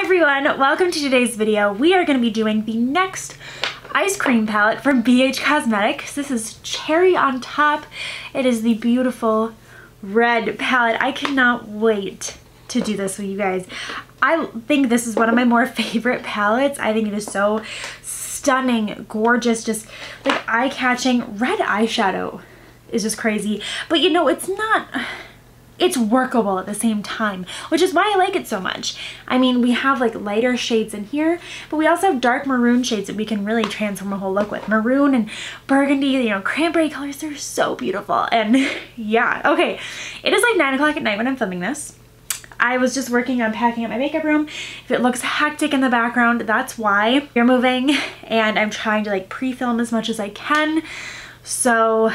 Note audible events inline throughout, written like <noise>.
Hi everyone, welcome to today's video. We are going to be doing the next ice cream palette from BH Cosmetics. This is Cherry on Top. It is the beautiful red palette. I cannot wait to do this with you guys. I think this is one of my more favorite palettes. I think it is so stunning, gorgeous, just like eye-catching. Red eyeshadow is just crazy. But you know, it's not it's workable at the same time, which is why I like it so much. I mean, we have like lighter shades in here, but we also have dark maroon shades that we can really transform a whole look with. Maroon and burgundy, you know, cranberry colors, they're so beautiful. And <laughs> yeah, okay, it is like 9 o'clock at night when I'm filming this. I was just working on packing up my makeup room. If it looks hectic in the background, that's why you're moving. And I'm trying to like pre-film as much as I can. So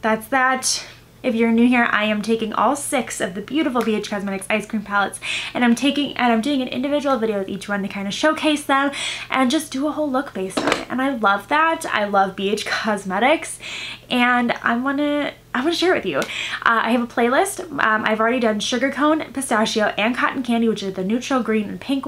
that's that. If you're new here, I am taking all six of the beautiful BH Cosmetics ice cream palettes and I'm taking and I'm doing an individual video with each one to kind of showcase them and just do a whole look based on it. And I love that. I love BH Cosmetics and I want to I want to share it with you. Uh, I have a playlist. Um, I've already done sugar cone, pistachio, and cotton candy, which are the neutral green and pink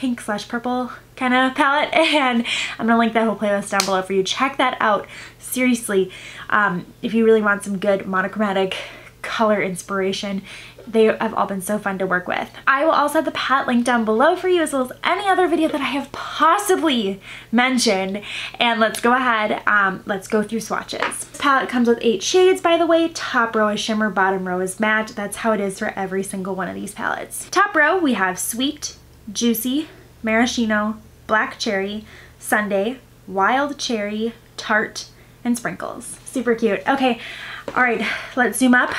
pink slash purple kind of palette. <laughs> And I'm to link that whole playlist down below for you. Check that out seriously, um, if you really want some good monochromatic color inspiration, they have all been so fun to work with. I will also have the palette link down below for you as well as any other video that I have possibly mentioned. And let's go ahead, um, let's go through swatches. This palette comes with eight shades, by the way. Top row is shimmer, bottom row is matte. That's how it is for every single one of these palettes. Top row, we have Sweet, Juicy, Maraschino, Black Cherry, Sundae, Wild Cherry, Tart, and sprinkles. Super cute. Okay, all right, let's zoom up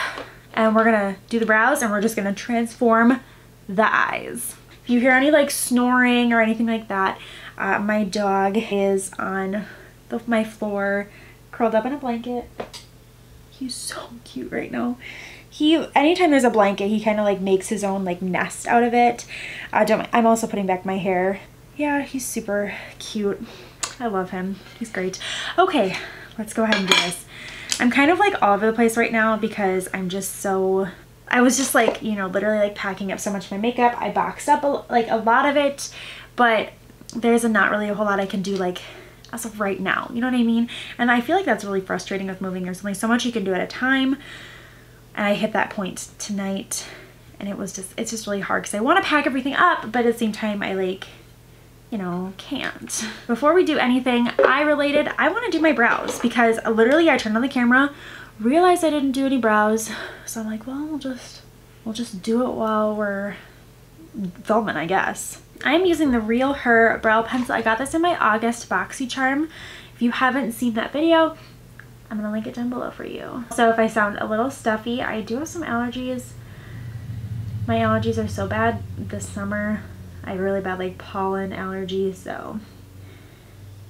and we're gonna do the brows and we're just gonna transform the eyes. If you hear any like snoring or anything like that, uh, my dog is on the, my floor curled up in a blanket. He's so cute right now. He, anytime there's a blanket, he kind of like makes his own like nest out of it. Uh, don't, I'm also putting back my hair. Yeah, he's super cute. I love him. He's great. Okay, let's go ahead and do this. I'm kind of like all over the place right now because I'm just so I was just like, you know, literally like packing up so much of my makeup. I boxed up a, like a lot of it, but there's a, not really a whole lot I can do like as of right now. You know what I mean? And I feel like that's really frustrating with moving. There's only so much you can do at a time. And I hit that point tonight and it was just, it's just really hard because I want to pack everything up, but at the same time I like you know, can't. Before we do anything eye related, I want to do my brows because literally I turned on the camera, realized I didn't do any brows. So I'm like, well, we'll just, we'll just do it while we're filming, I guess. I am using the RealHer brow pencil. I got this in my August BoxyCharm. If you haven't seen that video, I'm going to link it down below for you. So if I sound a little stuffy, I do have some allergies. My allergies are so bad this summer I have really bad like pollen allergies, so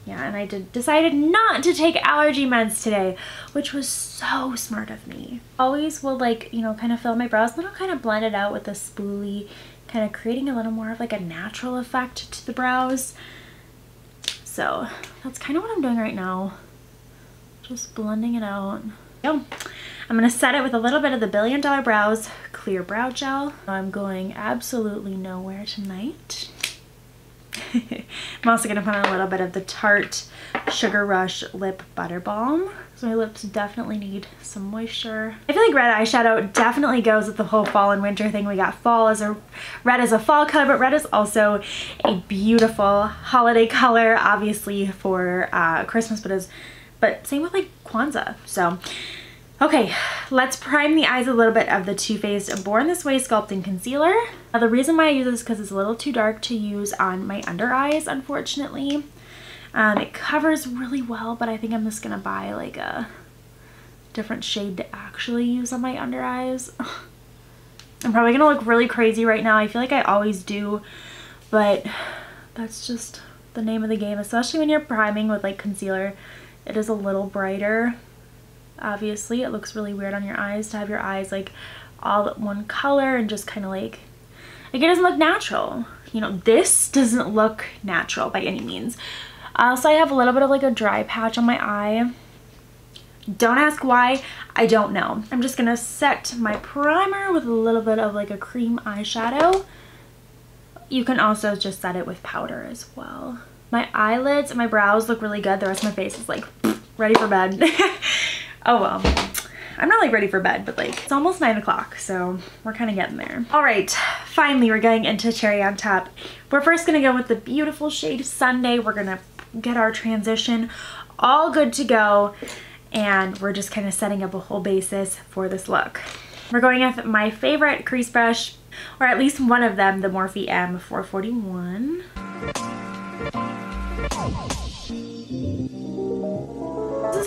yeah, and I did, decided not to take allergy meds today, which was so smart of me. Always will like, you know, kind of fill my brows, then I'll kind of blend it out with a spoolie, kind of creating a little more of like a natural effect to the brows. So that's kind of what I'm doing right now. Just blending it out. I'm going to set it with a little bit of the Billion Dollar Brows Clear Brow Gel. I'm going absolutely nowhere tonight. <laughs> I'm also going to put on a little bit of the Tarte Sugar Rush Lip Butter Balm. So my lips definitely need some moisture. I feel like red eyeshadow definitely goes with the whole fall and winter thing. We got fall as a red as a fall color, but red is also a beautiful holiday color, obviously for uh, Christmas, but as but same with like Kwanzaa. So Okay, let's prime the eyes a little bit of the Too Faced Born This Way Sculpting Concealer. Now, the reason why I use this is because it's a little too dark to use on my under eyes, unfortunately. Um, it covers really well, but I think I'm just going to buy like a different shade to actually use on my under eyes. <sighs> I'm probably going to look really crazy right now. I feel like I always do, but that's just the name of the game, especially when you're priming with like concealer. It is a little brighter obviously. It looks really weird on your eyes to have your eyes like all one color and just kind of like, like it doesn't look natural. You know, this doesn't look natural by any means. Also, I have a little bit of like a dry patch on my eye. Don't ask why, I don't know. I'm just gonna set my primer with a little bit of like a cream eyeshadow You can also just set it with powder as well. My eyelids and my brows look really good. The rest of my face is like <laughs> ready for bed. <laughs> oh well. I'm not like ready for bed, but like it's almost nine o'clock, so we're kind of getting there. All right, finally we're getting into cherry on top. We're first gonna go with the beautiful shade Sundae. We're gonna get our transition all good to go, and we're just kind of setting up a whole basis for this look. We're going with my favorite crease brush, or at least one of them, the Morphe M441.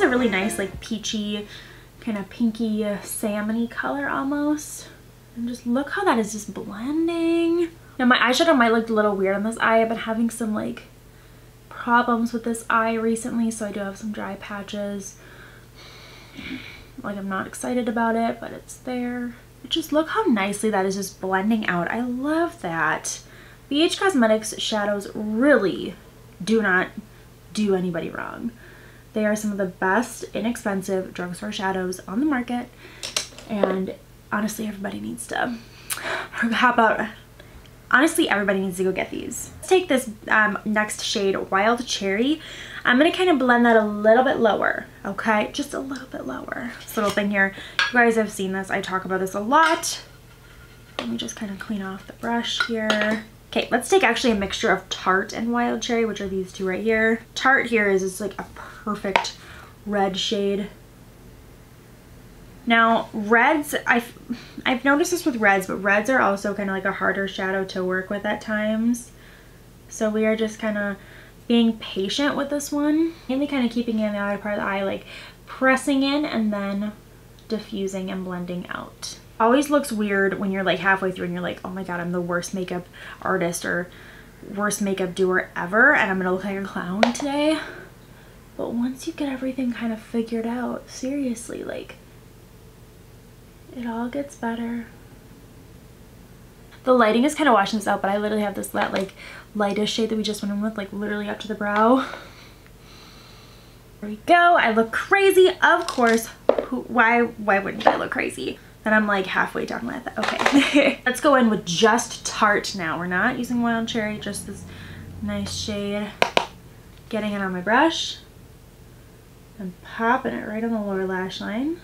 A really nice like peachy, kind of pinky uh, salmony color almost. And just look how that is just blending. Now my eyeshadow might look a little weird on this eye. I've been having some like problems with this eye recently so I do have some dry patches. Like I'm not excited about it, but it's there. Just look how nicely that is just blending out. I love that. BH Cosmetics shadows really do not do anybody wrong. They are some of the best inexpensive drugstore shadows on the market. And honestly, everybody needs to <sighs> hop out. Honestly everybody needs to go get these. Let's take this um, next shade wild cherry. I'm going to kind of blend that a little bit lower okay? Just a little bit lower. This little thing here. You guys have seen this. I talk about this a lot. Let me just kind of clean off the brush here okay let's take actually a mixture of tart and wild cherry which are these two right here Tart here is just like a perfect red shade now reds, I've, I've noticed this with reds, but reds are also kind of like a harder shadow to work with at times. So we are just kind of being patient with this one. Mainly kind of keeping it in the outer part of the eye, like pressing in and then diffusing and blending out. Always looks weird when you're like halfway through and you're like, oh my god, I'm the worst makeup artist or worst makeup doer ever and I'm gonna look like a clown today. But once you get everything kind of figured out, seriously, like it all gets better. The lighting is kind of washing this out, but I literally have this that like lightest shade that we just went in with, like literally up to the brow. There we go. I look crazy, of course. Why, why wouldn't I look crazy? And I'm like halfway done with it. Okay, <laughs> let's go in with just Tart now. We're not using Wild Cherry, just this nice shade. Getting it on my brush and popping it right on the lower lash line.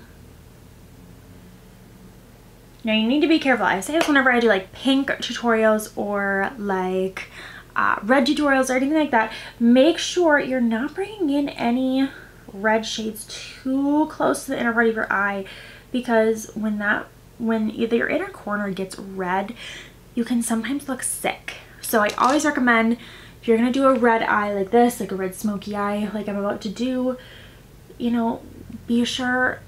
Now you need to be careful. I say this whenever I do like pink tutorials or like uh, red tutorials or anything like that. Make sure you're not bringing in any red shades too close to the inner part of your eye because when that when either your inner corner gets red you can sometimes look sick so I always recommend if you're gonna do a red eye like this like a red smoky eye like I'm about to do you know be sure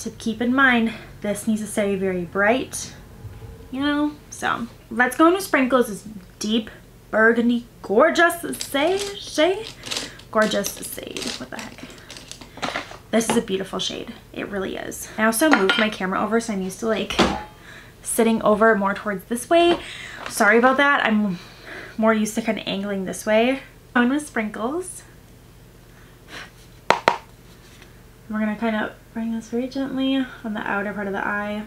to keep in mind this needs to stay very bright, you know? So let's go into sprinkles this deep burgundy gorgeous shade. Gorgeous shade, what the heck. This is a beautiful shade. It really is. I also moved my camera over so I'm used to like sitting over more towards this way. Sorry about that. I'm more used to kind of angling this way. On with sprinkles. We're gonna kind of bring this very gently on the outer part of the eye.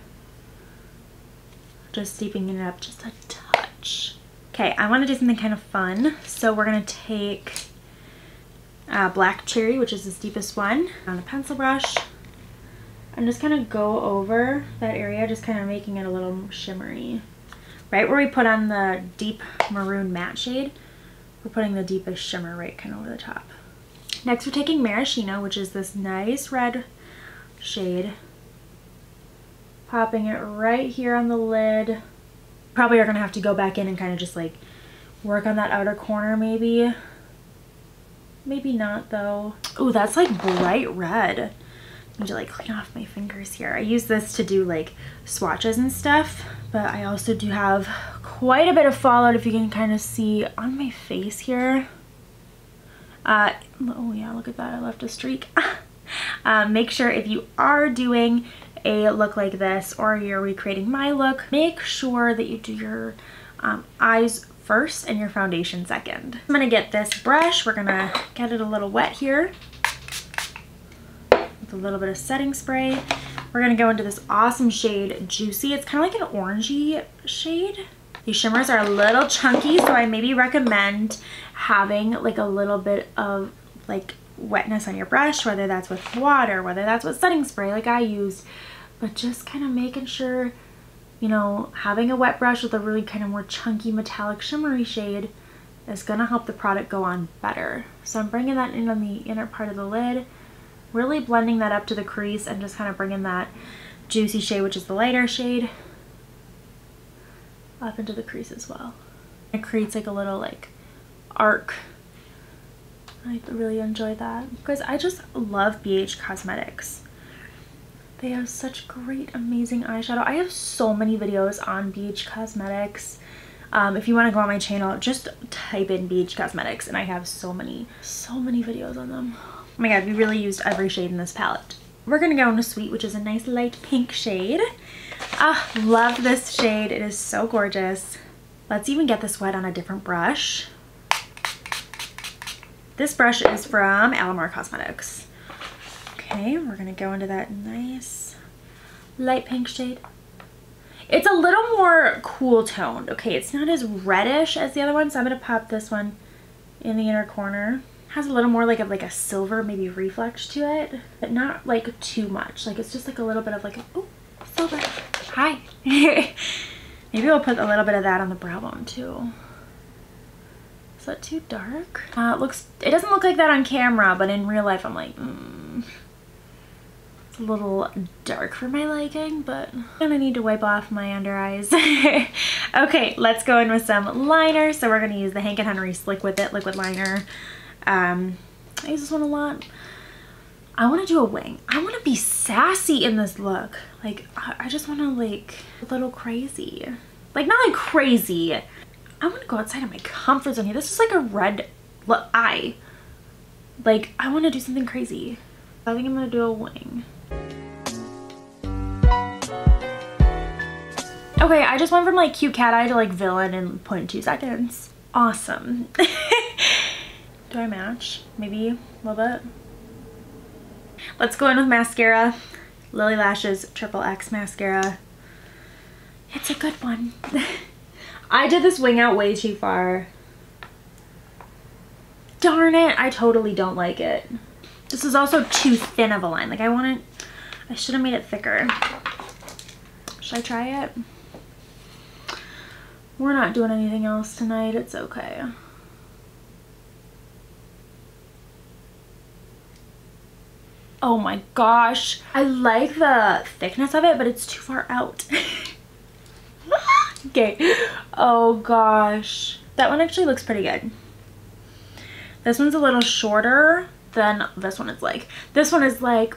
Just steeping it up just a touch. Okay, I want to do something kind of fun. So we're going to take uh, Black Cherry, which is the deepest one, on a pencil brush. And just kind of go over that area, just kind of making it a little shimmery. Right where we put on the deep maroon matte shade, we're putting the deepest shimmer right kind of over the top. Next we're taking Maraschino, which is this nice red shade. Popping it right here on the lid. Probably are going to have to go back in and kind of just like work on that outer corner maybe. Maybe not though. Oh, that's like bright red. I need to like clean off my fingers here. I use this to do like swatches and stuff, but I also do have quite a bit of fallout if you can kind of see on my face here. Uh, oh yeah, look at that, I left a streak. Um, <laughs> make sure if you are doing a look like this or you're recreating my look, make sure that you do your um, eyes first and your foundation second. I'm gonna get this brush. We're gonna get it a little wet here with a little bit of setting spray. We're gonna go into this awesome shade Juicy. It's kind of like an orangey shade. These shimmers are a little chunky, so I maybe recommend having like a little bit of like wetness on your brush, whether that's with water, whether that's with setting spray like I use, but just kind of making sure, you know, having a wet brush with a really kind of more chunky metallic shimmery shade is going to help the product go on better. So I'm bringing that in on the inner part of the lid, really blending that up to the crease and just kind of bringing that juicy shade, which is the lighter shade, up into the crease as well. It creates like a little like arc. I really enjoy that because I just love BH Cosmetics. They have such great, amazing eyeshadow. I have so many videos on BH Cosmetics. Um, if you want to go on my channel, just type in BH Cosmetics and I have so many, so many videos on them. Oh my god, we really used every shade in this palette. We're going to go into Sweet, which is a nice light pink shade. Ah, love this shade. It is so gorgeous. Let's even get this wet on a different brush. This brush is from Alamar Cosmetics. Okay, we're to go into that nice light pink shade. It's a little more cool toned. Okay, it's not as reddish as the other one, so I'm to pop this one in the inner corner. Has a little more like a, like a silver maybe reflex to it, but not like too much. Like it's just like a little bit of like, oh, silver. Hi. <laughs> maybe we'll put a little bit of that on the brow bone too. Is that too dark? Uh, it looks, it doesn't look like that on camera, but in real life I'm like, mm, it's a little dark for my liking, but I'm gonna need to wipe off my under eyes. <laughs> okay, let's go in with some liner. So we're gonna use the Hank & Henry Slick With It liquid liner. Um, I use this one a lot. I want to do a wing. I want to be sassy in this look. Like, I just want to like a little crazy. Like, not like crazy. I want to go outside of my comfort zone here. This is like a red look eye. Like, I want to do something crazy. I think I'm to do a wing. Okay, I just went from like cute cat eye to like villain in 0.2 seconds. Awesome. <laughs> Do I match? Maybe a little bit. Let's go in with mascara. Lilly Lashes Triple X Mascara. It's a good one. <laughs> I did this wing out way too far. Darn it, I totally don't like it. This is also too thin of a line. Like I want it, I should have made it thicker. Should I try it? We're not doing anything else tonight, it's okay. Oh my gosh. I like the thickness of it, but it's too far out. <laughs> okay. Oh gosh. That one actually looks pretty good. This one's a little shorter than this one is like. This one is like,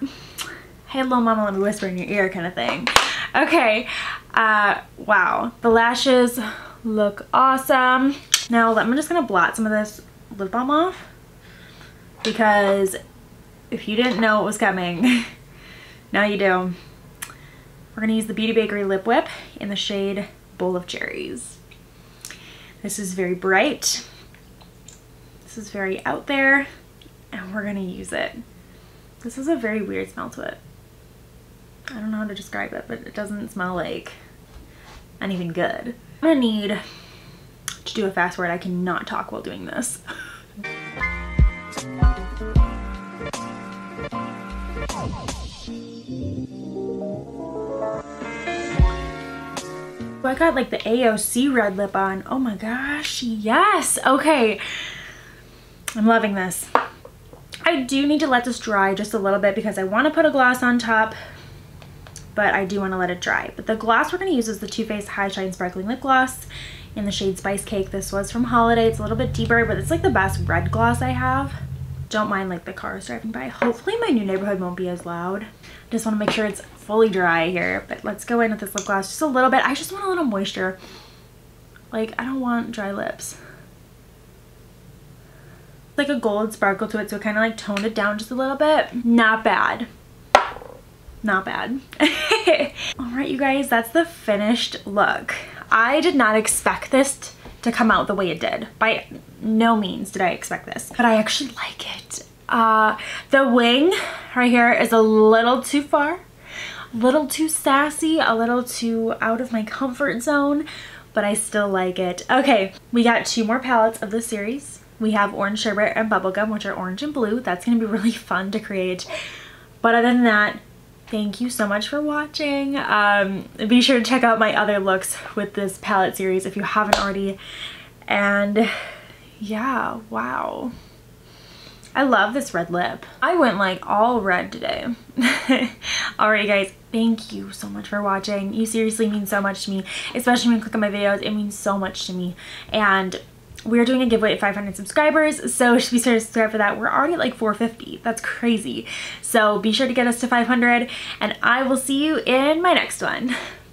hey little mama, let me whisper in your ear kind of thing. Okay. Uh, wow. The lashes look awesome. Now I'm just going to blot some of this lip balm off because if you didn't know it was coming, <laughs> now you do. We're gonna use the Beauty Bakerie Lip Whip in the shade Bowl of Cherries. This is very bright. This is very out there, and we're gonna use it. This has a very weird smell to it. I don't know how to describe it, but it doesn't smell like anything good. I'm gonna need to do a fast word. I cannot talk while doing this. I got like the AOC red lip on. Oh my gosh, yes. Okay, I'm loving this. I do need to let this dry just a little bit because I want to put a gloss on top, but I do want to let it dry. But the gloss we're going to use is the Too Faced High Shine Sparkling Lip Gloss in the shade Spice Cake. This was from Holiday. It's a little bit deeper, but it's like the best red gloss I have. Don't mind like the cars driving by. Hopefully my new neighborhood won't be as loud. Just want to make sure it's fully dry here. But let's go in with this lip gloss just a little bit. I just want a little moisture. Like, I don't want dry lips. Like a gold sparkle to it, so it kind of like toned it down just a little bit. Not bad. Not bad. <laughs> Alright, you guys, that's the finished look. I did not expect this to come out the way it did. By no means did I expect this, but I actually like it. Uh, the wing right here is a little too far, a little too sassy, a little too out of my comfort zone, but I still like it. Okay, we got two more palettes of this series. We have Orange Sherbet and Bubblegum, which are orange and blue. That's to be really fun to create. But other than that, thank you so much for watching. Um, be sure to check out my other looks with this palette series if you haven't already. And yeah, wow. I love this red lip. I went like all red today. <laughs> Alright guys, thank you so much for watching. You seriously mean so much to me, especially when you click on my videos. It means so much to me. And we're doing a giveaway at 500 subscribers, so should <laughs> be sure to subscribe for that. We're already at like 450. That's crazy. So be sure to get us to 500, and I will see you in my next one. <laughs>